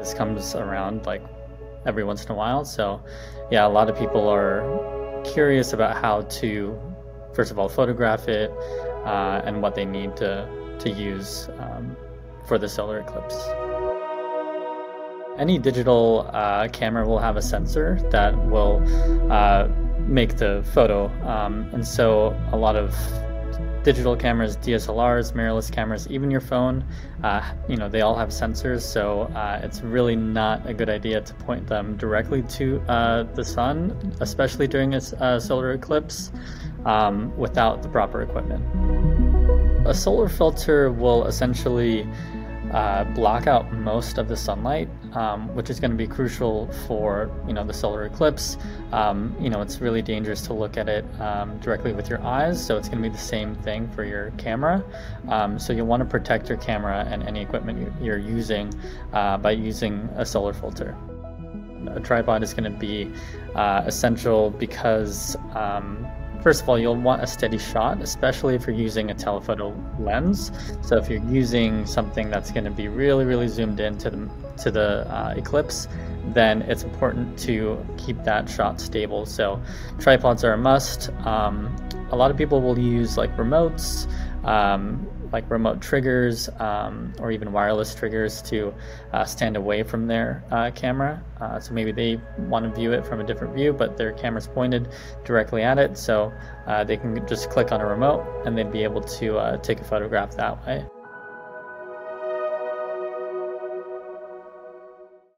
This comes around like every once in a while. So, yeah, a lot of people are curious about how to, first of all, photograph it uh, and what they need to, to use um, for the solar eclipse. Any digital uh, camera will have a sensor that will uh, make the photo. Um, and so a lot of digital cameras, DSLRs, mirrorless cameras, even your phone, uh, you know, they all have sensors. So uh, it's really not a good idea to point them directly to uh, the sun, especially during a uh, solar eclipse, um, without the proper equipment. A solar filter will essentially uh, block out most of the sunlight, um, which is going to be crucial for you know the solar eclipse. Um, you know it's really dangerous to look at it um, directly with your eyes, so it's going to be the same thing for your camera. Um, so you'll want to protect your camera and any equipment you're using uh, by using a solar filter. A tripod is going to be uh, essential because um, First of all, you'll want a steady shot, especially if you're using a telephoto lens. So if you're using something that's going to be really, really zoomed in to the, to the uh, eclipse, then it's important to keep that shot stable. So tripods are a must. Um, a lot of people will use like remotes, um, like remote triggers um, or even wireless triggers to uh, stand away from their uh, camera. Uh, so maybe they want to view it from a different view, but their camera's pointed directly at it. So uh, they can just click on a remote and they'd be able to uh, take a photograph that way.